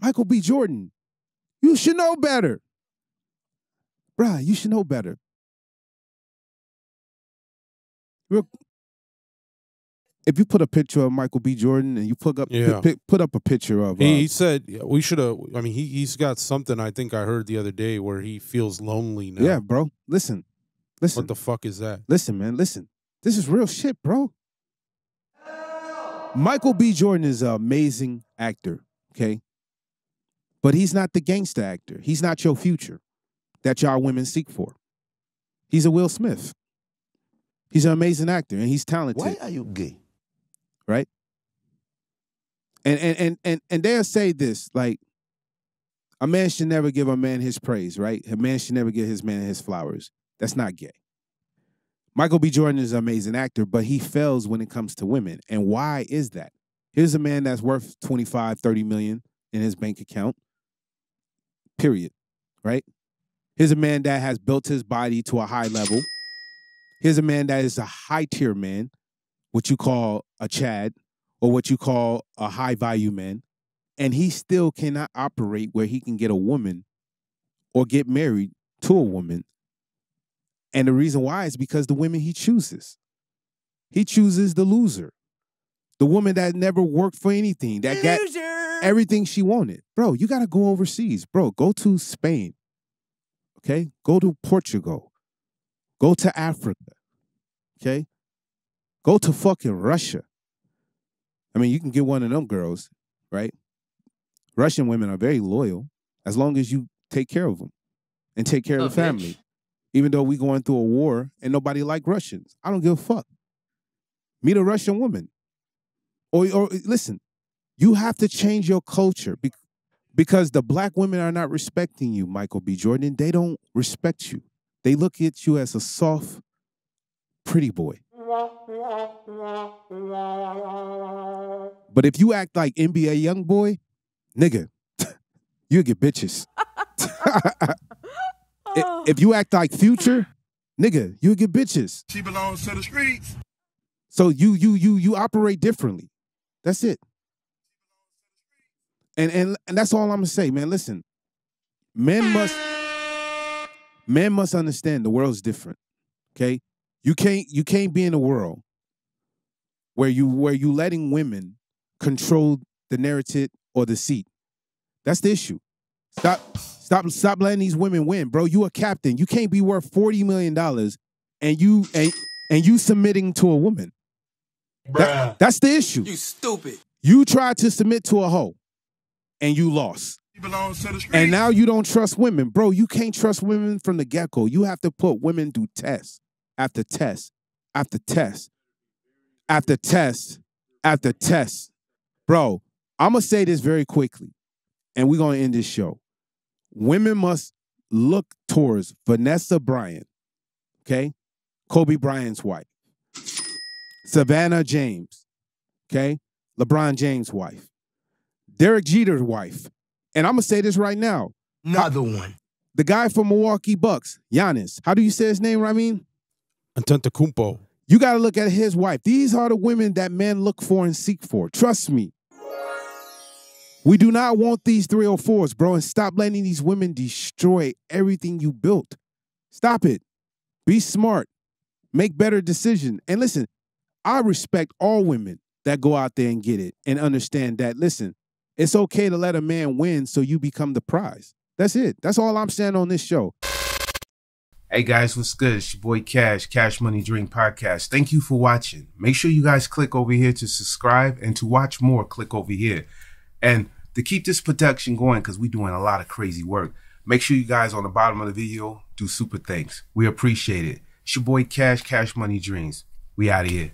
Michael B. Jordan, you should know better. Bruh, you should know better. If you put a picture of Michael B. Jordan and you put up Yeah. put, put up a picture of uh, He, he said yeah, we should have. I mean, he he's got something. I think I heard the other day where he feels lonely now. yeah, bro. Listen, listen, What the fuck is that? listen, man. Listen, this is real shit, bro. Michael B. Jordan is an amazing actor, okay, but he's not the gangster actor. He's not your future that y'all women seek for. He's a Will Smith. He's an amazing actor and he's talented. Why are you gay? right? And and and and and they'll say this like a man should never give a man his praise, right? A man should never give his man his flowers. That's not gay. Michael B. Jordan is an amazing actor, but he fails when it comes to women. And why is that? Here's a man that's worth 25, 30 million in his bank account. Period. Right? Here's a man that has built his body to a high level. Here's a man that is a high tier man what you call a Chad or what you call a high value man, and he still cannot operate where he can get a woman or get married to a woman. And the reason why is because the women he chooses. He chooses the loser, the woman that never worked for anything, that got everything she wanted. Bro, you got to go overseas. Bro, go to Spain. Okay? Go to Portugal. Go to Africa. Okay? Go to fucking Russia. I mean, you can get one of them girls, right? Russian women are very loyal as long as you take care of them and take care Oh, of the family. Even though we going through a war and nobody like Russians, I don't give a fuck. Meet a Russian woman, or or listen, you have to change your culture because the black women are not respecting you, Michael B. Jordan. They don't respect you. They look at you as a soft, pretty boy. But if you act like NBA YoungBoy, nigga, you get bitches. If you act like future, nigga, you get bitches. She belongs to the streets. So you you you you operate differently. That's it. And and and that's all I'm gonna say, man. Listen, men must men must understand the world's different. Okay, you can't you can't be in a world where you where you letting women control the narrative or the seat. That's the issue. Stop stop stop letting these women win, bro. You a captain. You can't be worth forty million dollars and you and and you submitting to a woman. That- that's the issue. You stupid. You tried to submit to a hoe and you lost. She belongs to the streets. And now you don't trust women. Bro, you can't trust women from the get go. You have to put women through test after test after test after test after test. Bro, I'm going to say this very quickly and we're going to end this show. Women must look towards Vanessa Bryant, okay? Kobe Bryant's wife. Savannah James, okay? LeBron James' wife. Derek Jeter's wife. And I'm gonna say this right now. Another one. The guy from Milwaukee Bucks, Giannis. How do you say his name, Ramin? Antetokounmpo. You got to look at his wife. These are the women that men look for and seek for. Trust me. We do not want these 304s, bro, and stop letting these women destroy everything you built. Stop it. Be smart. Make better decisions. And listen, I respect all women that go out there and get it and understand that, listen, it's okay to let a man win so you become the prize. That's it. That's all I'm saying on this show. Hey guys, what's good? It's your boy Kash, Kash Money Dream Podcast. Thank you for watching. Make sure you guys click over here to subscribe and to watch more, click over here. And to keep this production going, because we're doing a lot of crazy work, make sure you guys on the bottom of the video do super thanks. We appreciate it. It's your boy Kash, Kash Money Dreams. We out of here.